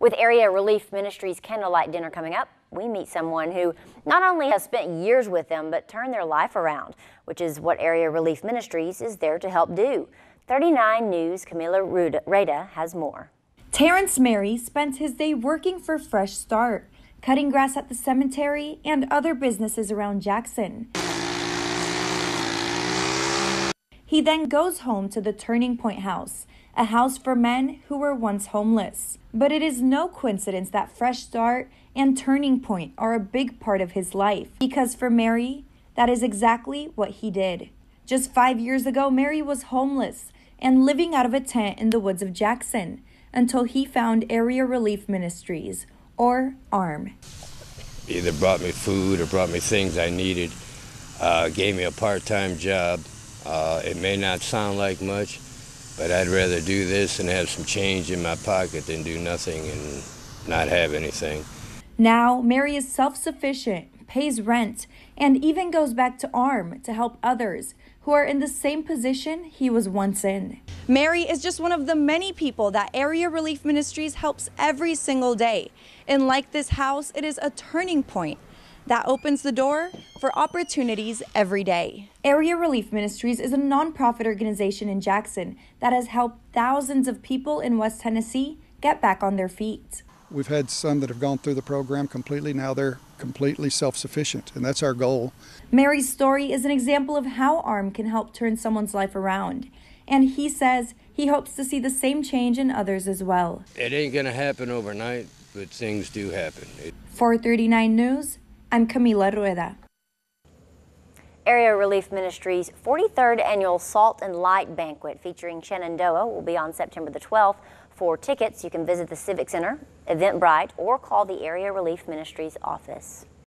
With Area Relief Ministries candlelight dinner coming up, we meet someone who not only has spent years with them, but turned their life around, which is what Area Relief Ministries is there to help do. 39 News' Camila Reda has more. Terrence Mary spent his day working for Fresh Start, cutting grass at the cemetery and other businesses around Jackson. He then goes home to the Turning Point House, a house for men who were once homeless. But it is no coincidence that Fresh Start and Turning Point are a big part of his life, because for Mary, that is exactly what he did. Just five years ago, Mary was homeless and living out of a tent in the woods of Jackson until he found Area Relief Ministries, or ARM. Either brought me food or brought me things I needed, uh, gave me a part time job. Uh, it may not sound like much, but I'd rather do this and have some change in my pocket than do nothing and not have anything. Now, Mary is self sufficient, pays rent, and even goes back to ARM to help others who are in the same position he was once in. Mary is just one of the many people that Area Relief Ministries helps every single day. And like this house, it is a turning point that opens the door for opportunities every day. Area Relief Ministries is a nonprofit organization in Jackson that has helped thousands of people in West Tennessee get back on their feet. We've had some that have gone through the program completely. Now they're completely self sufficient, and that's our goal. Mary's story is an example of how ARM can help turn someone's life around. And he says he hopes to see the same change in others as well. It ain't going to happen overnight, but things do happen. It- 439 News, I'm Camila Rueda. Area Relief Ministries' 43rd annual Salt and Light Banquet featuring Shenandoah will be on September the 12th. For tickets, you can visit the Civic Center, Eventbrite, or call the Area Relief Ministries office.